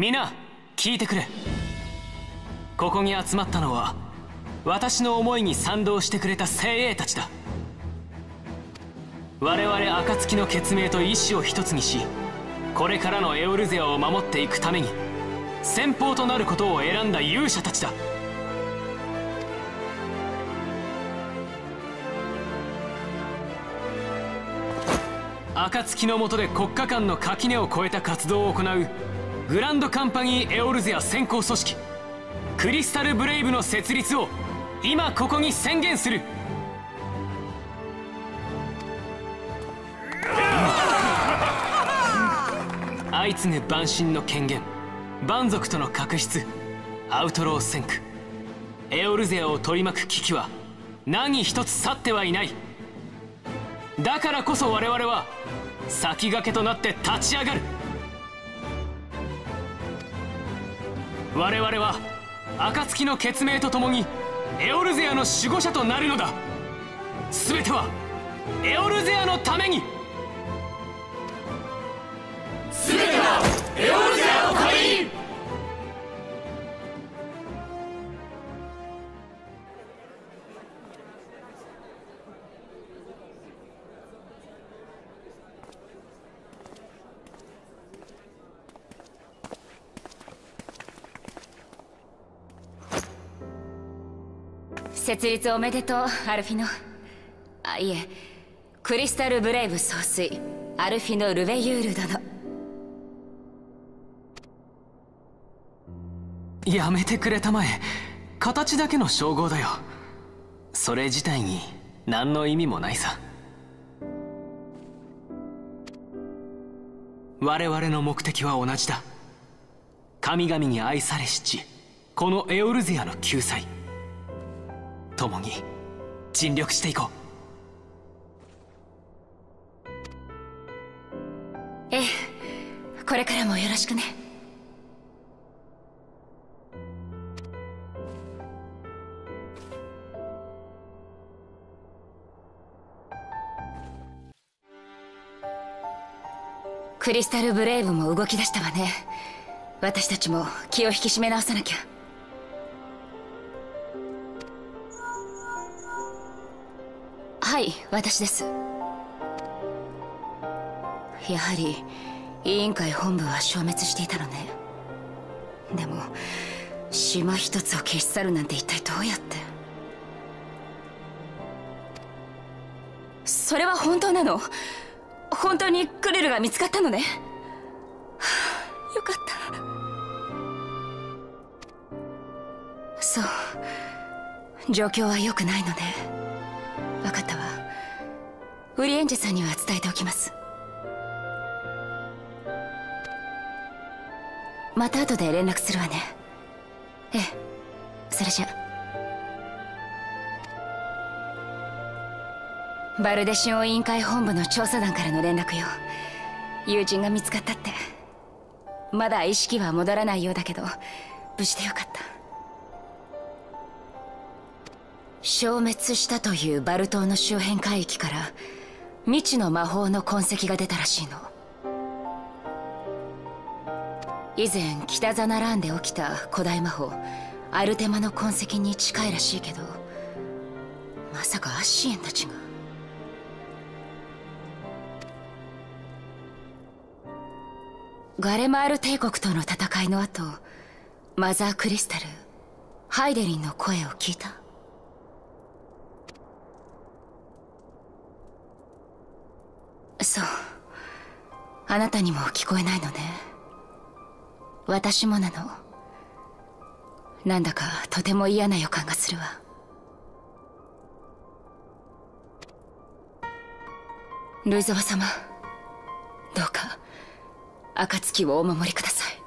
皆聞いてくれ。ここに集まったのは私の思いに賛同してくれた精鋭たちだ。我々暁の血盟と意志を一つにしこれからのエオルゼアを守っていくために先鋒となることを選んだ勇者たちだ。暁の下で国家間の垣根を越えた活動を行うグランドカンパニーエオルゼア先行組織。クリスタルブレイブの設立を今ここに宣言する。相次ぐ万神の権限。蛮族との確執。アウトロー戦区エオルゼアを取り巻く危機は何一つ去ってはいない。だからこそ我々は先駆けとなって立ち上がる。我々は暁の血盟とともにエオルゼアの守護者となるのだ。全てはエオルゼアのために。設立おめでとうアルフィノ。あいえクリスタルブレイブ総帥アルフィノ・ルベユール殿。やめてくれたまえ。形だけの称号だよ。それ自体に何の意味もないさ。我々の目的は同じだ。神々に愛されし地このエオルゼアの救済。共に尽力していこう。ええこれからもよろしくね。クリスタルブレイブも動き出したわね。私たちも気を引き締め直さなきゃ。い私です。やはり委員会本部は消滅していたのね。でも島一つを消し去るなんて一体どうやって？それは本当なの？本当にクルルが見つかったのね、はあ、よかった。そう。状況は良くないのね。ウリエンジェさんには伝えておきます。また後で連絡するわね。ええそれじゃ。バルデシオン委員会本部の調査団からの連絡よ。友人が見つかったって。まだ意識は戻らないようだけど無事でよかった。消滅したというバル島の周辺海域から未知の魔法の痕跡が出たらしいの。以前北ザナランで起きた古代魔法アルテマの痕跡に近いらしいけどまさかアッシエンたちが。ガレマール帝国との戦いの後マザークリスタルハイデリンの声を聞いたそうあなたにも聞こえないのね。私もなの。なんだかとても嫌な予感がするわ。ルイゾワ様どうか暁をお守りください。